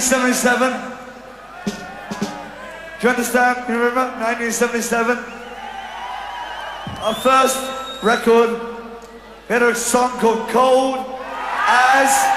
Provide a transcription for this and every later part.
1977. Do you understand? You remember 1977? Our first record, we had a song called Cold as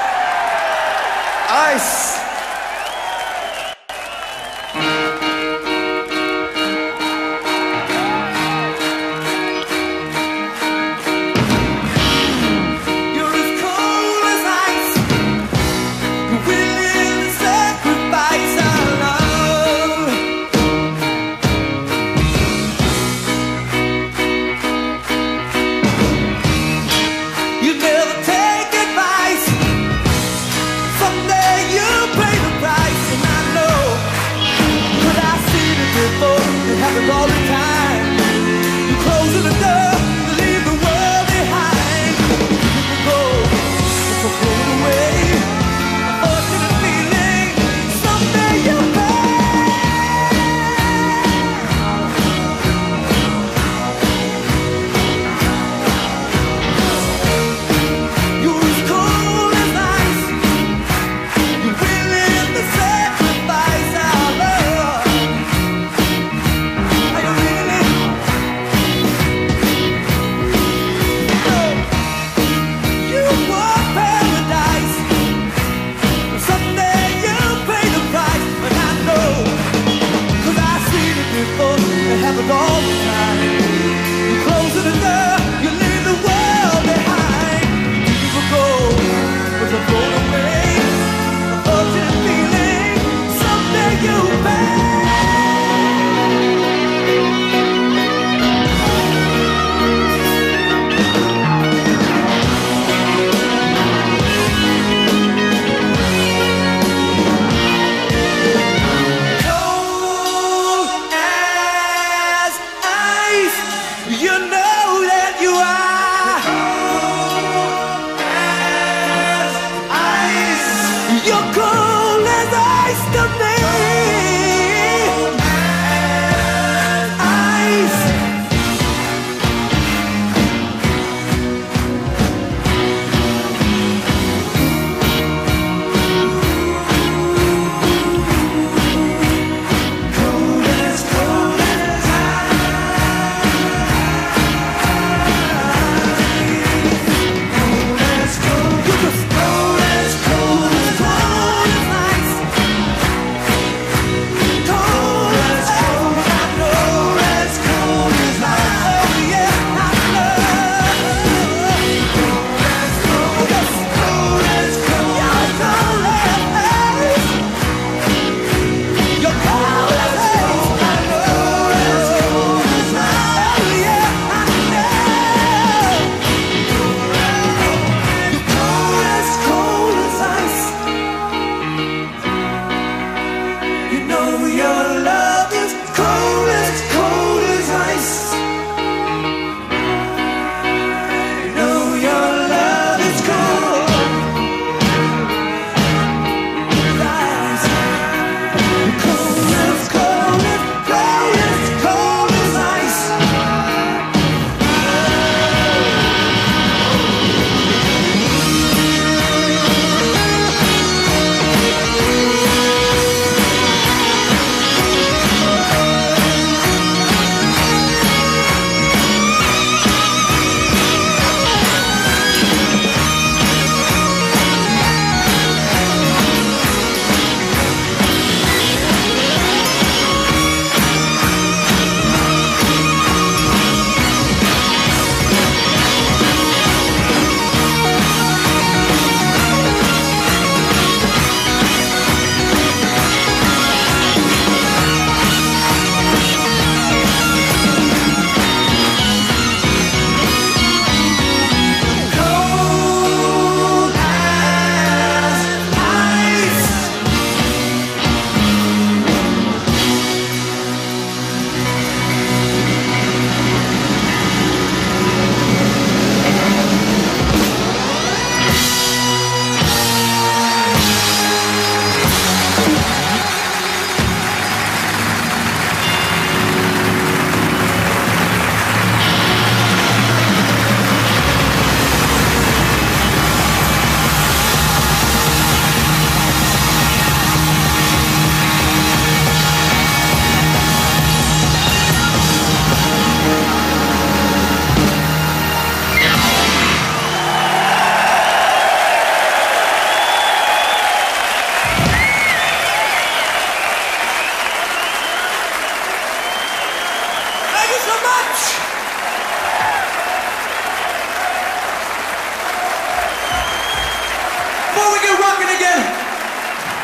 Before we get rocking again,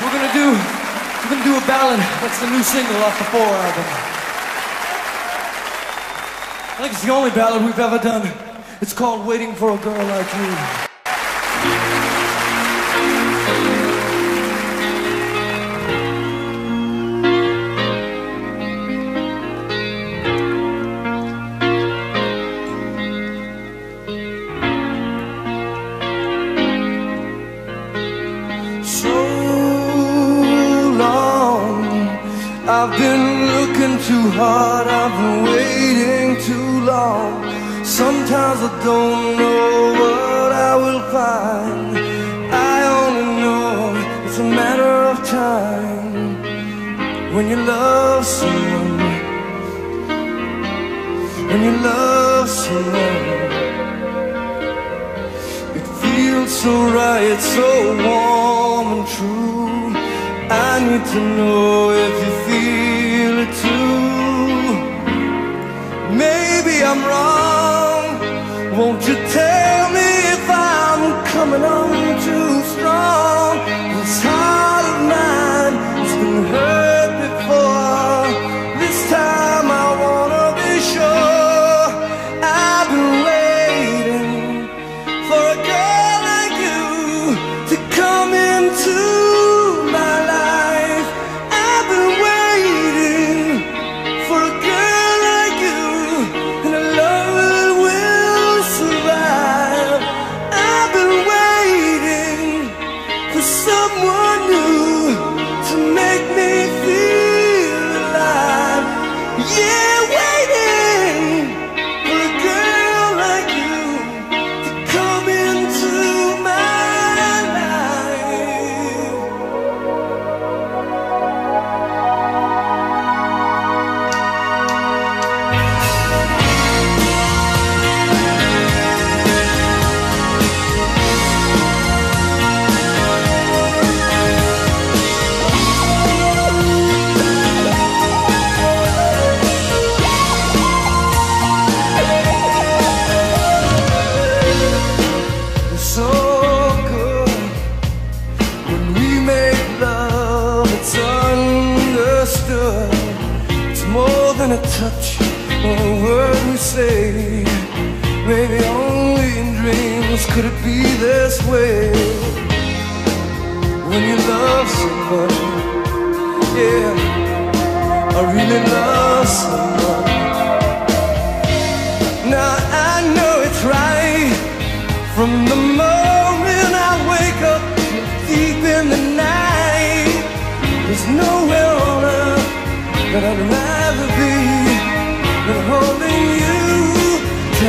we're gonna do we're gonna do a ballad. That's the new single off the Four album. I think it's the only ballad we've ever done. It's called Waiting for a Girl Like You.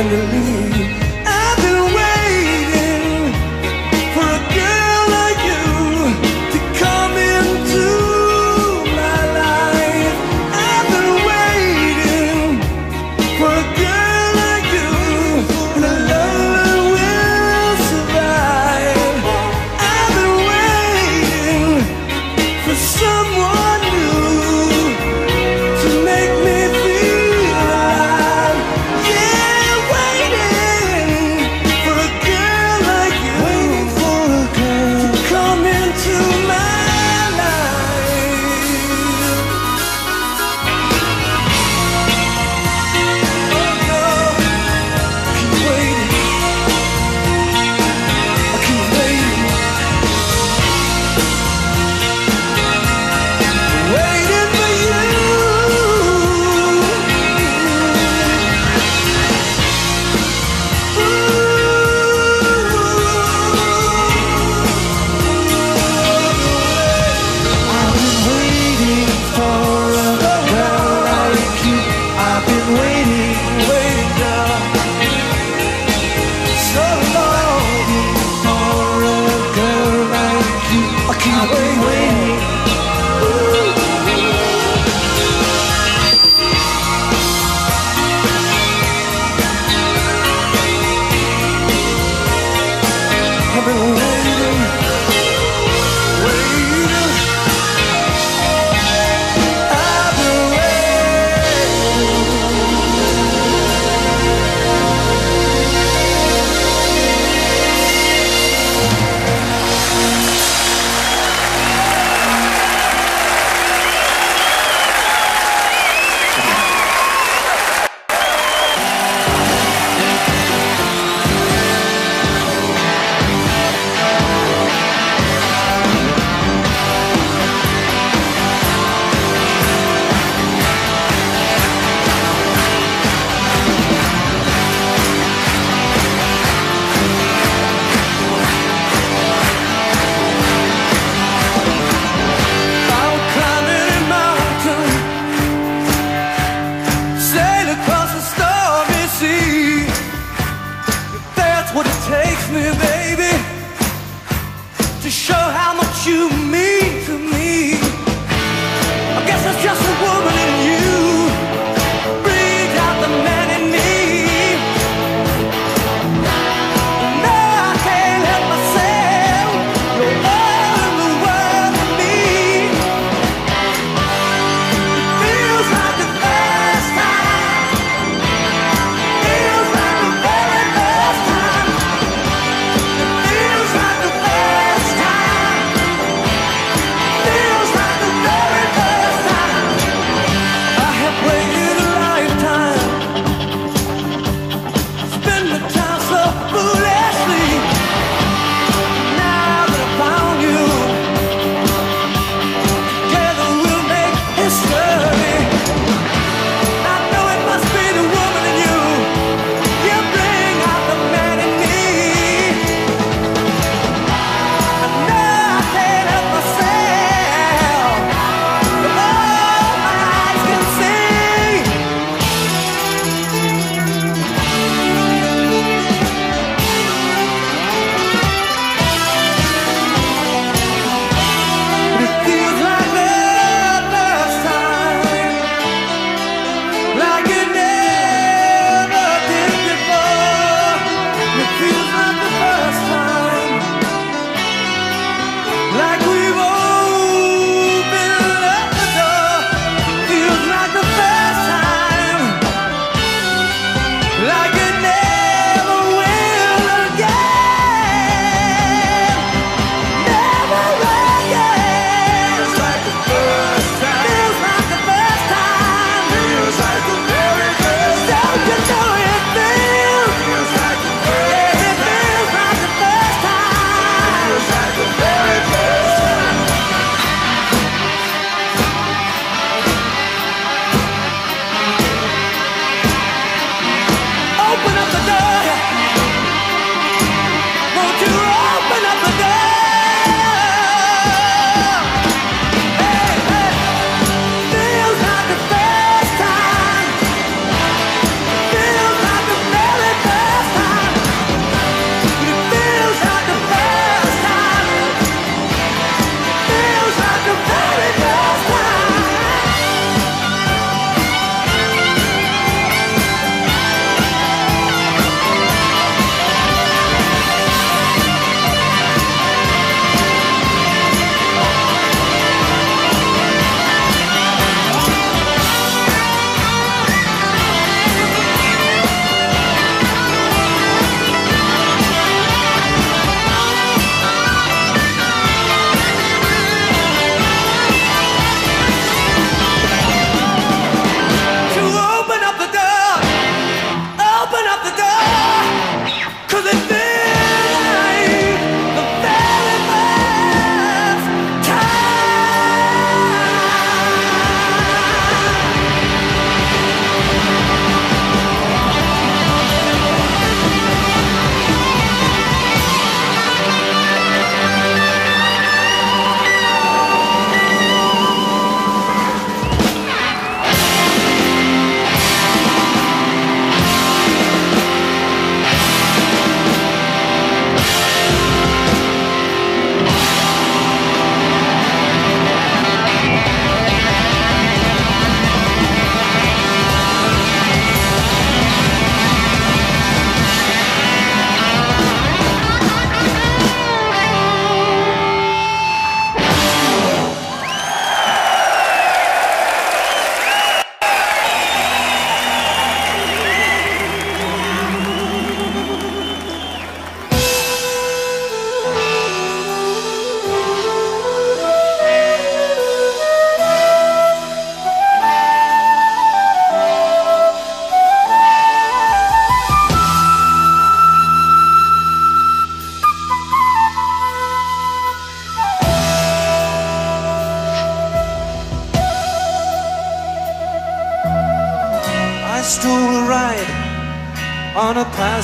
tenderly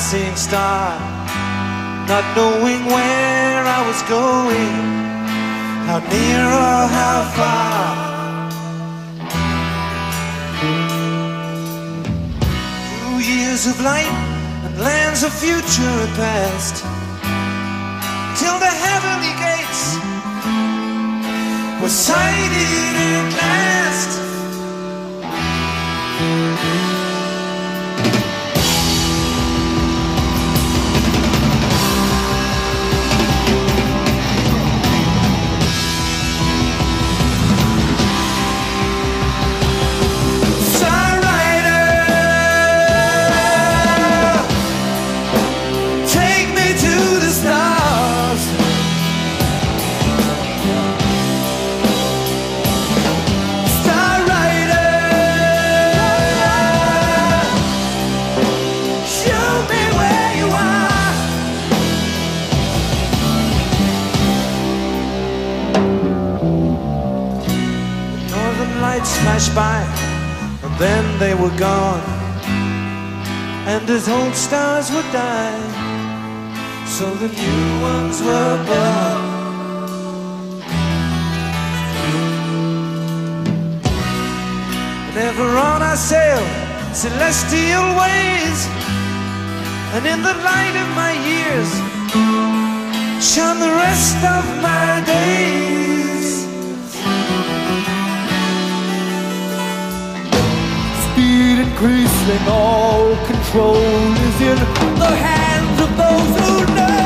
passing star, not knowing where I was going, how near or how far. Through years of light and lands of future and past, till the heavenly gates were sighted at last. Flashed by, and then they were gone. And as old stars would die, so the new ones were born. And ever on I sail, celestial ways, and in the light of my years, shone the rest of my days. Increasing, all control is in the hands of those who know.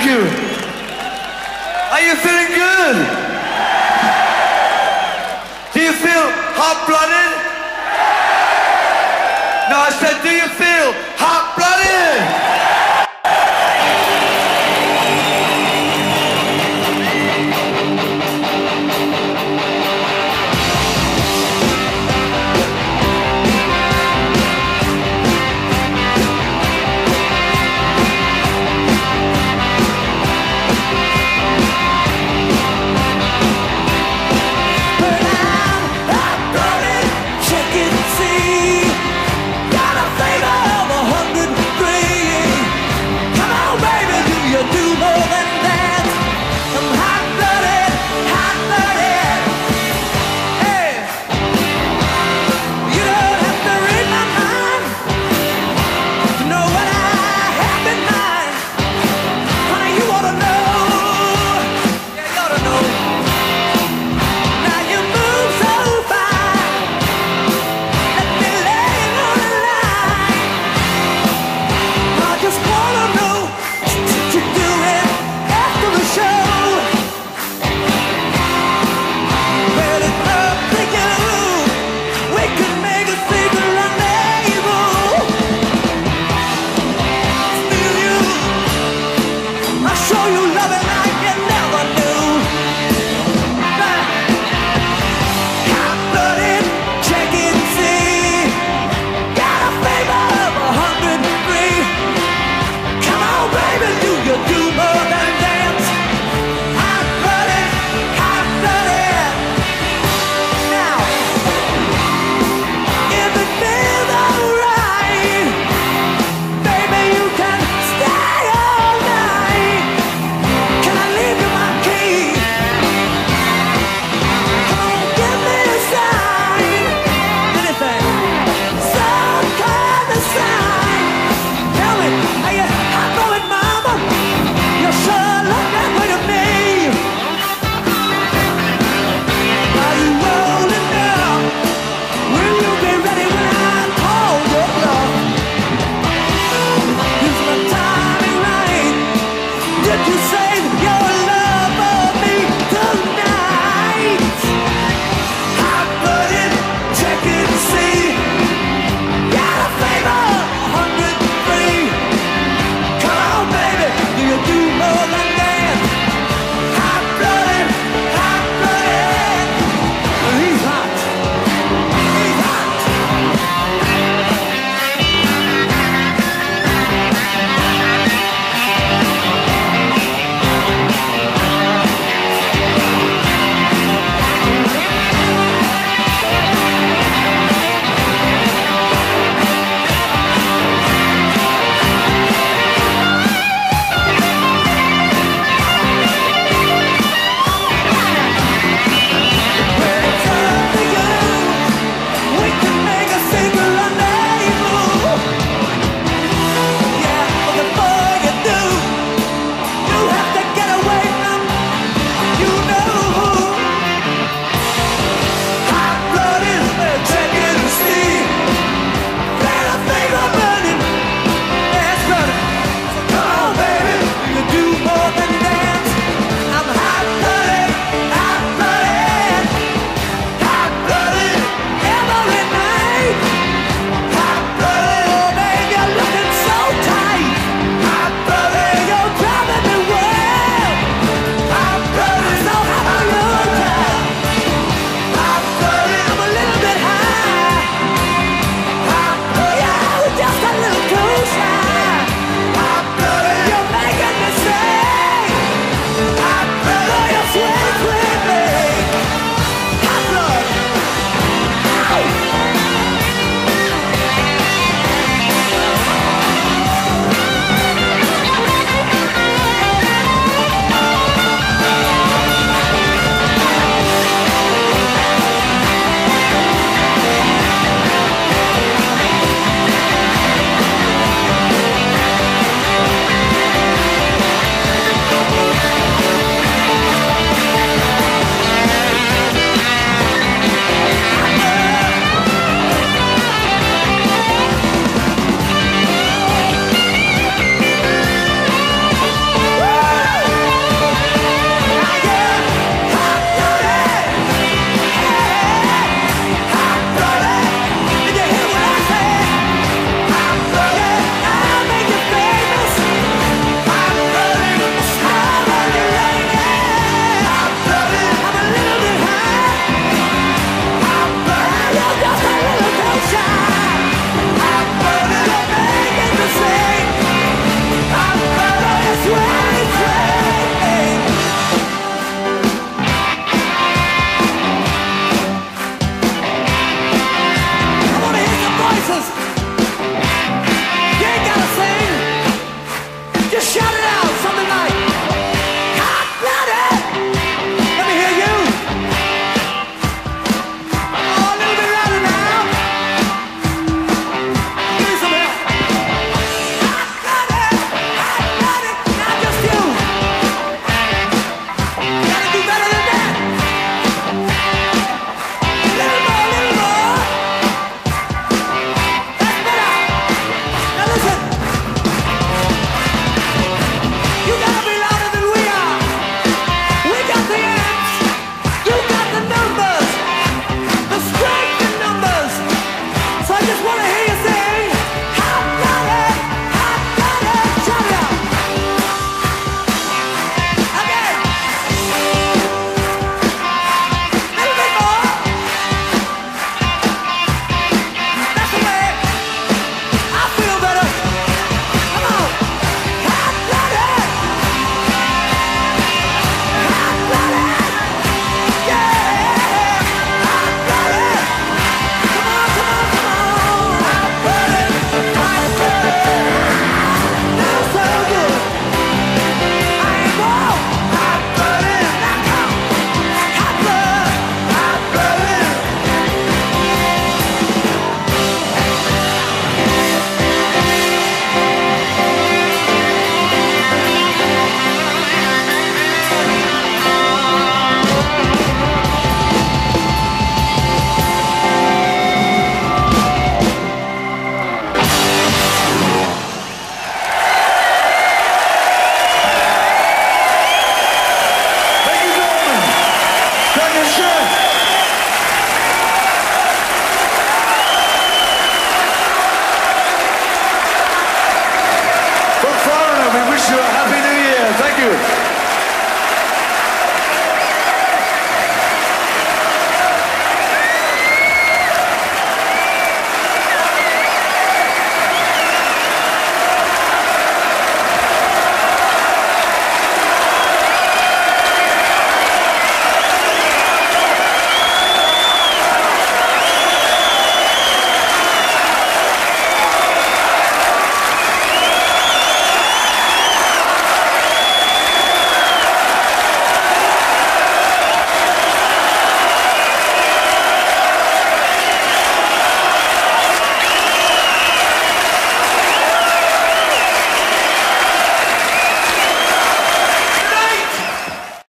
Thank you